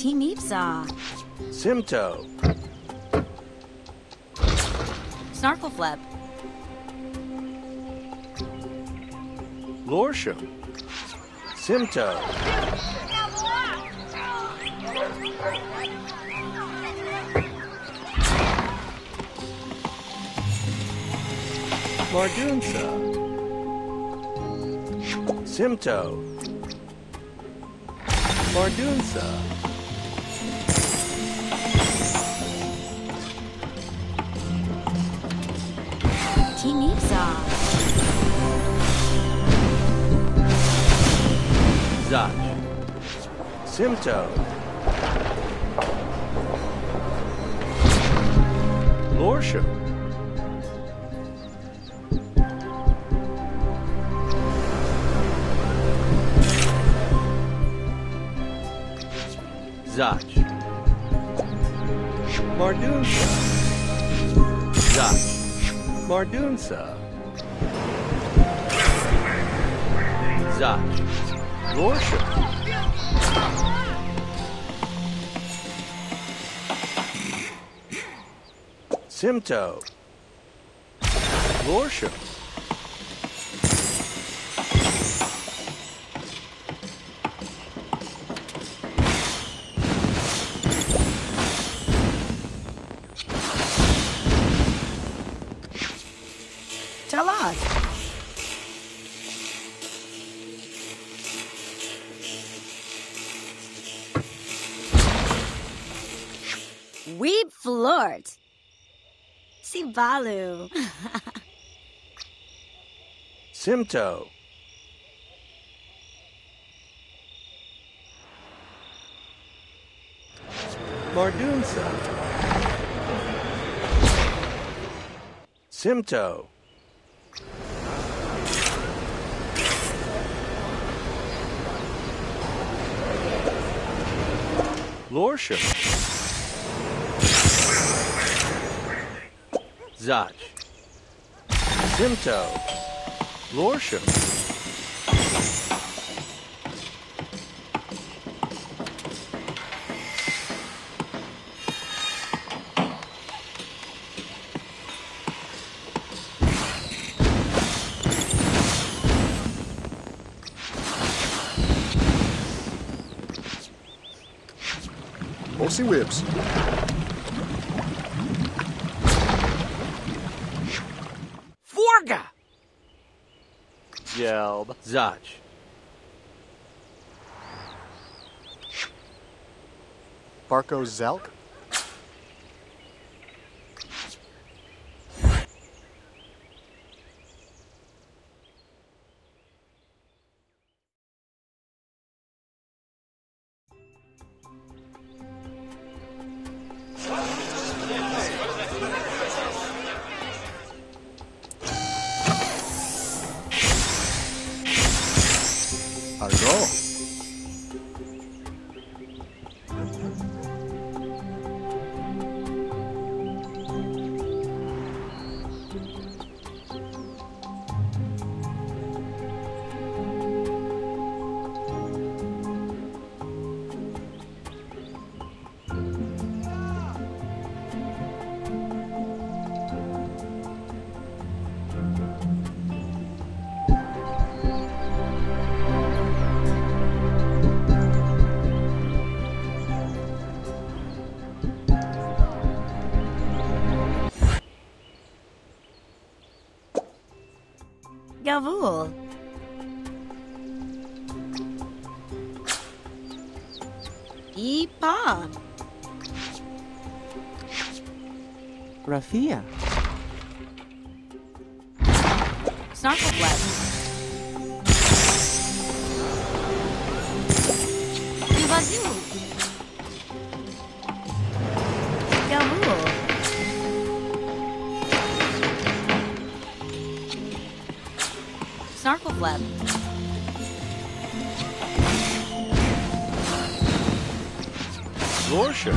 Team Ipsa. Uh, Simto. Snarkleflip. Lorsham. Simto. Mardunsa. Simto. Mardunsa. Team Ipsa. Zach. Simto. Lorsham. Zach. Mardunsa. Zach. Mardunsa. Zach. Lorsham. Simto. Lorsham. Sivalu. Simto. Mardunsa. Simto. Lorsham. Zach. Simto. Lorsham. Whips. Gelb. Zach. Barco Zelk. Gavul. Ipa. Rafia. Snarkleflip. Duvazoo. Gavul. Snarkleflip. Lorsham.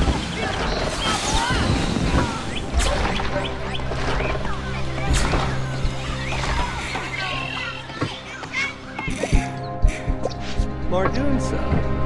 Mardunsa.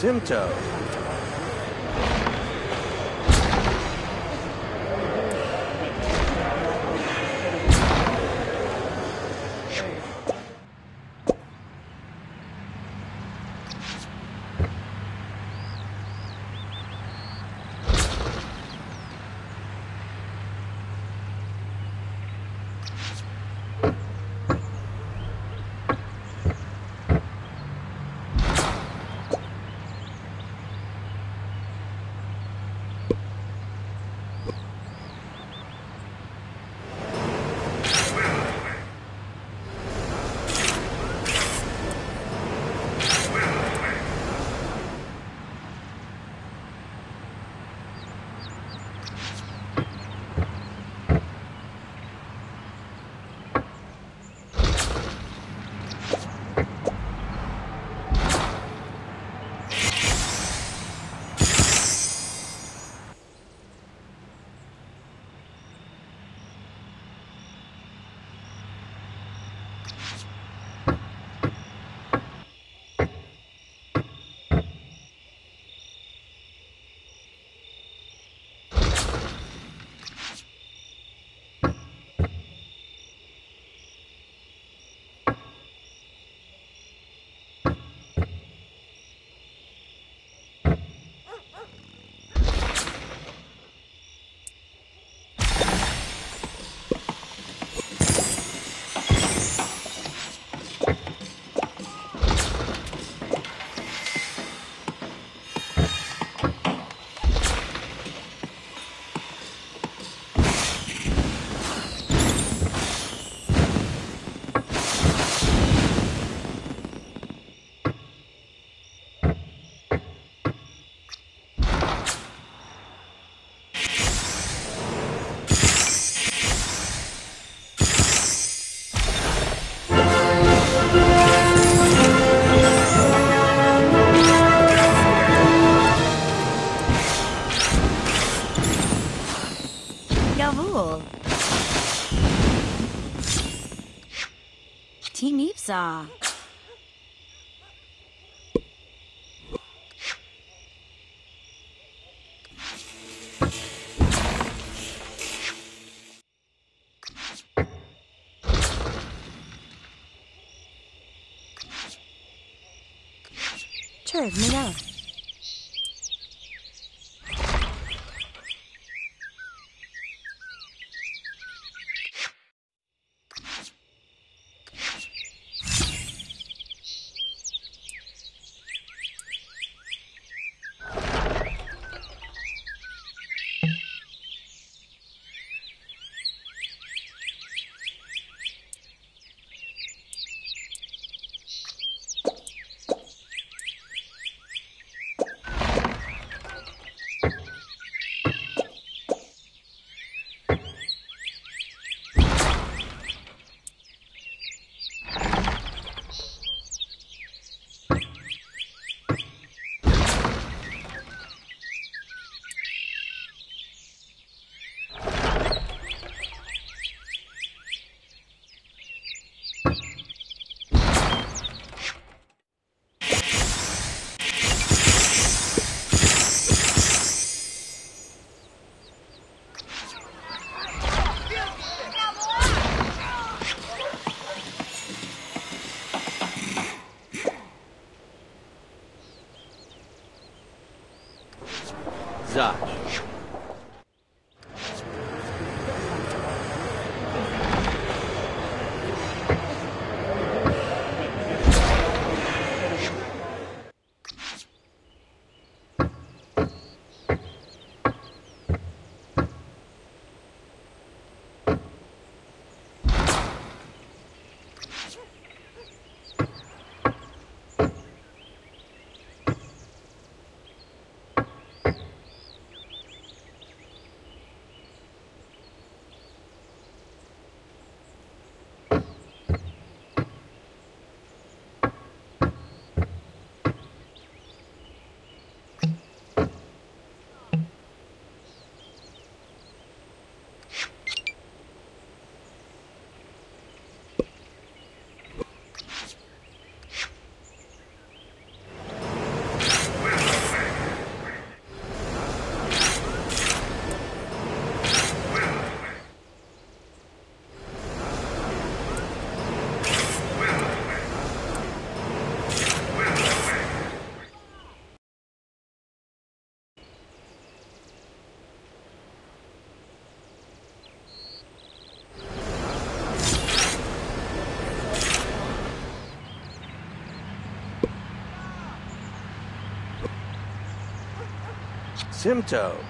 Simto. Jawohl. 야. Sure, Manila. Simto.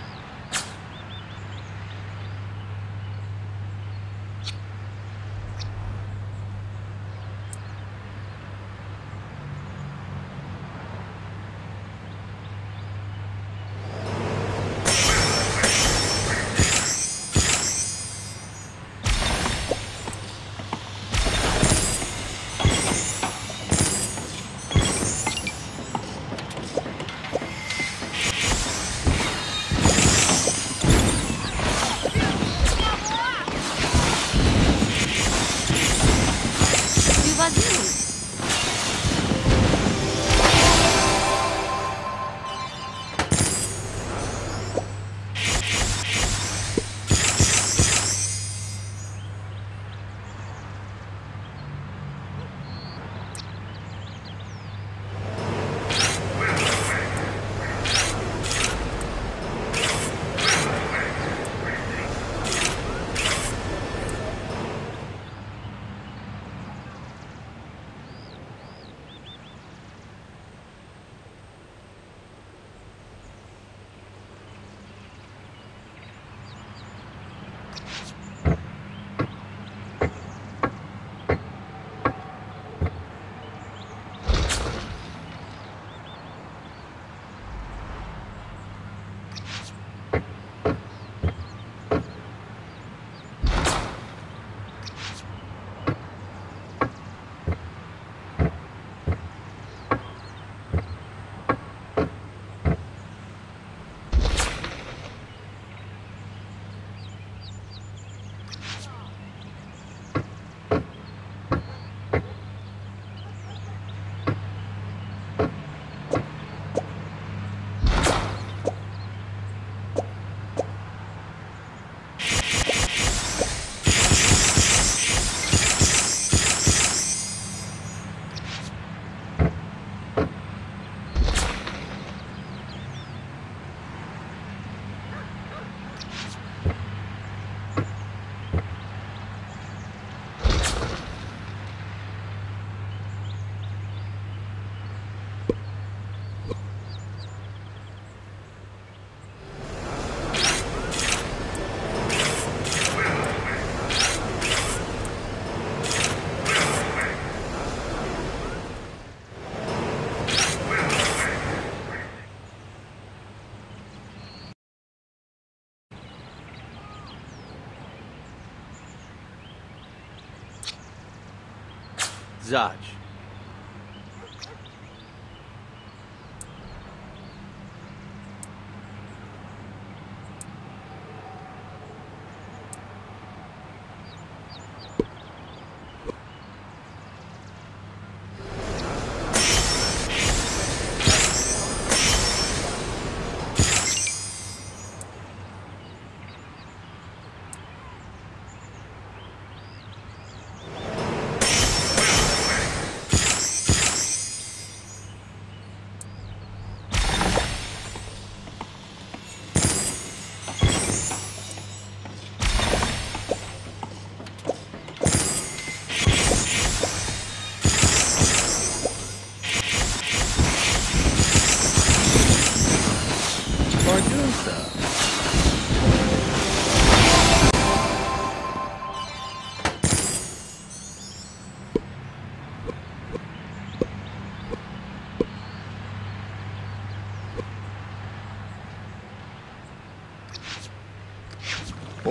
Zaj.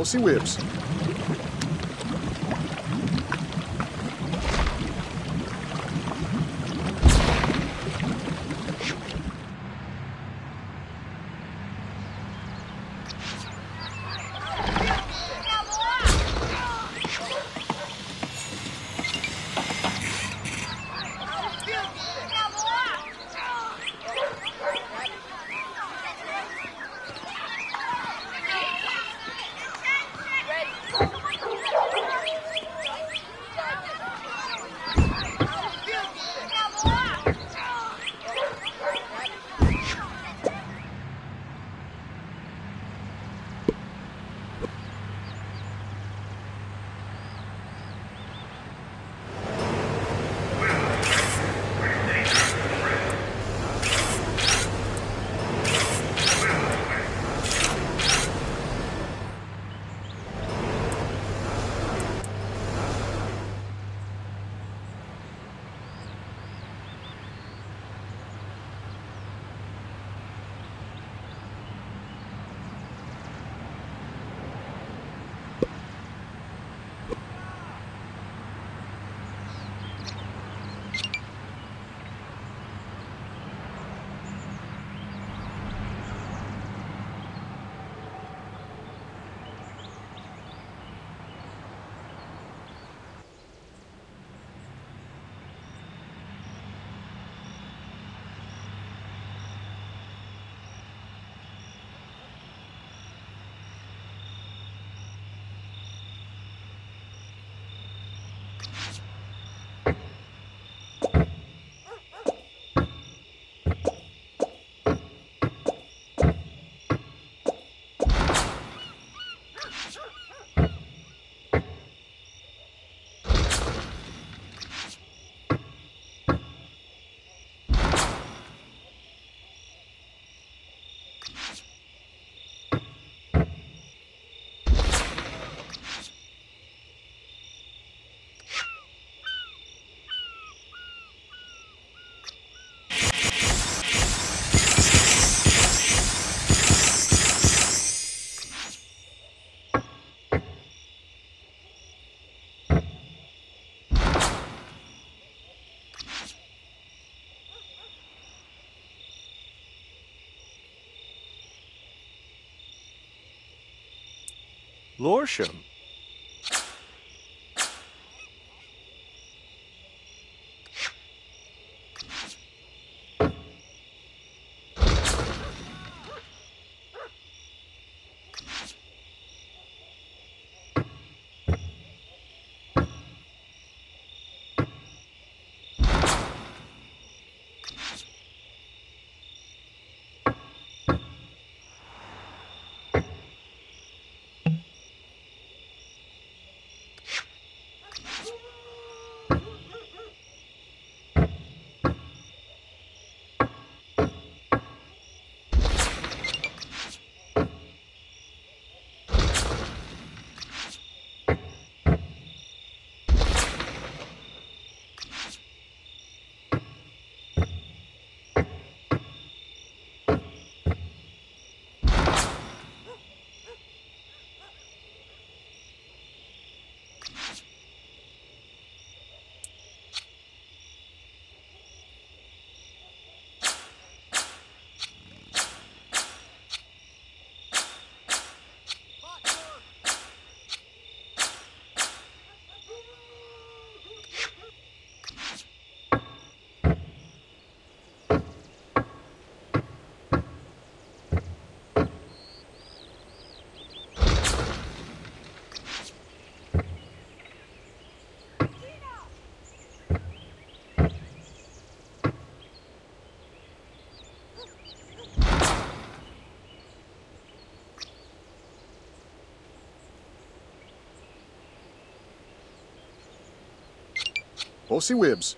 fossem o Lorsham. Horsey Wibbs.